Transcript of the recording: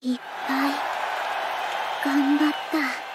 いっぱい頑張った。